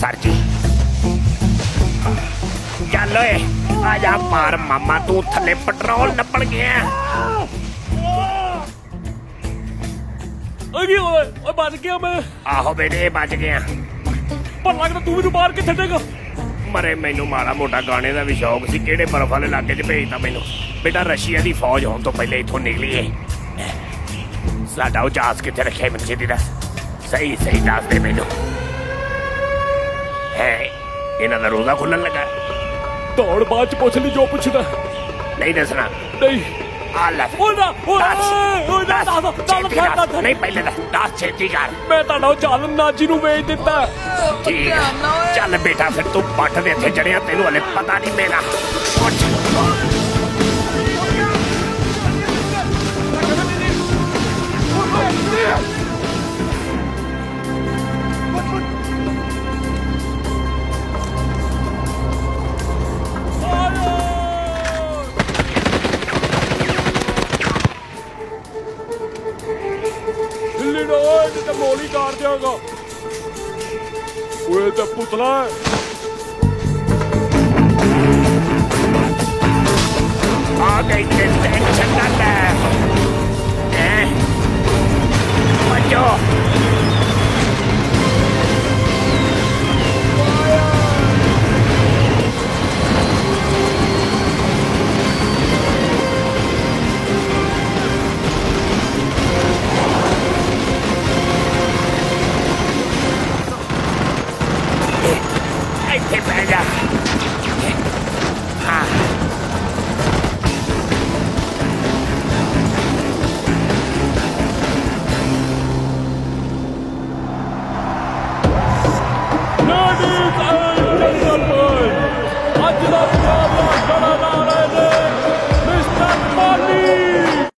Sir ਜੀ ਚੱਲ ਓਏ ਆ ਜਾ ਮਾਰ ਮਾਮਾ ਤੂੰ ਥੱਲੇ ਪੈਟਰੋਲ ਨੱਪਣ ਗਿਆ। ਅਗੀ ਓਏ ਓਏ ਬਚ ਗਿਆ ਮੈਂ। ਆਹੋ ਬੇਟੇ ਬਚ ਗਿਆ। ਪਰ ਲੱਗਦਾ ਤੂੰ ਮੈਨੂੰ ਬਾਹਰ ਕਿੱਥੇ ਡੇਗਾ। ਮਰੇ ਮੈਨੂੰ ਮਾੜਾ ਮੋਟਾ ਗਾਣੇ ਦਾ ਵੀ ਸ਼ੌਕ ਸੀ ਕਿਹੜੇ ਬਰਫ ਵਾਲੇ ਇਲਾਕੇ 'ਚ ਭੇਜਤਾ ਮੈਨੂੰ। ਬੇਟਾ ਰਸ਼ੀਆ ਦੀ ਫੌਜ ਹੋਣ ਤੋਂ ਪਹਿਲੇ ਇੱਥੋਂ ਨਿਕਲੀਏ। ਸਾਡਾ ਉਹ ਜਹਾਜ਼ ਕਿੱਥੇ ਰੱਖਿਆ ਮੈਨੂੰ ਛੇਤੀ ਦੱਸ ਸਹੀ ਸਹੀ ਦੱਸ ਦੇ ਮੈਨੂੰ। ਹੈ। ਇਹਨਾਂ ਦਾ ਰੋਜ਼ਾ ਖੁੱਲਣ ਲੱਗਾ। ਦੌੜ ਬਾਅਦ ਚ ਪੁੱਛ ਲਈ ਜੋ ਪੁੱਛਦਾ। ਨਹੀਂ ਦੱਸਣਾ। ਨਹੀਂ। ਆ ਲੈ। ਨਾ ਨਾ ਦੱਸ। ਛੇਤੀ ਦੱਸ। ਦੱਸ। ਨਹੀਂ ਪਹਿਲੇ ਦੱਸ। ਦੱਸ ਛੇਤੀ ਕਰ। ਮੈਂ ਤੁਹਾਡਾ ਉਹ ਜਾਲਮ ਨਾਜੀ ਨੂੰ ਵੇਚ ਦਿੱਤਾ। ਠੀਕ। ਚੱਲ ਬੇਟਾ ਫਿਰ ਤੂੰ ਪੱਟ ਦੇ ਇੱਥੇ ਜੜਿਆ। ਤੈਨੂੰ ਹਲੇ ਪਤਾ ਨਹੀਂ ਮੇਰਾ। ਉੱਠ ਗੋਲੀ ਕਰ ਦਿਆਂਗਾ। ਓਏ ਤੇ ਪੁਤਲਾ Nerds